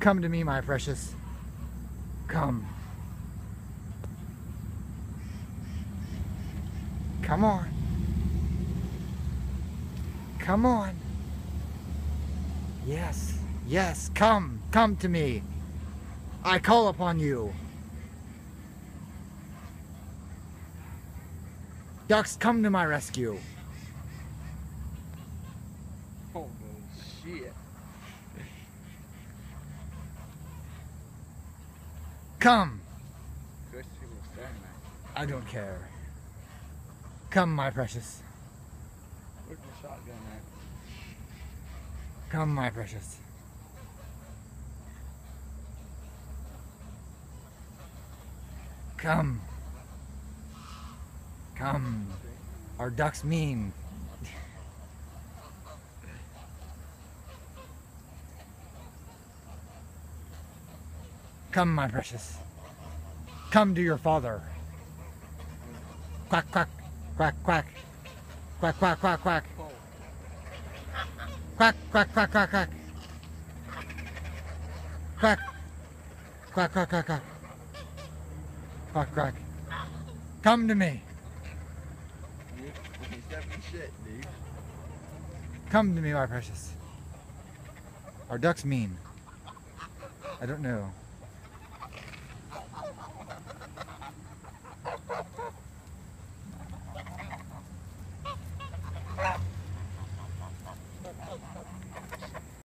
Come to me, my precious. Come. Come on. Come on. Yes, yes, come, come to me. I call upon you. Ducks, come to my rescue. Holy shit. Come. Chris, you will stand there. I don't care. Come, my precious. Where's my shotgun at? Come, my precious. Come. Come. Our ducks mean. Come, my precious. Come to your father. Quack, quack, quack, quack. Quack, quack, quack, quack. Quack, quack, quack, quack, quack. Quack. Quack, quack, quack, quack. Quack, quack. Come to me. Come to me, my precious. Are ducks mean? I don't know.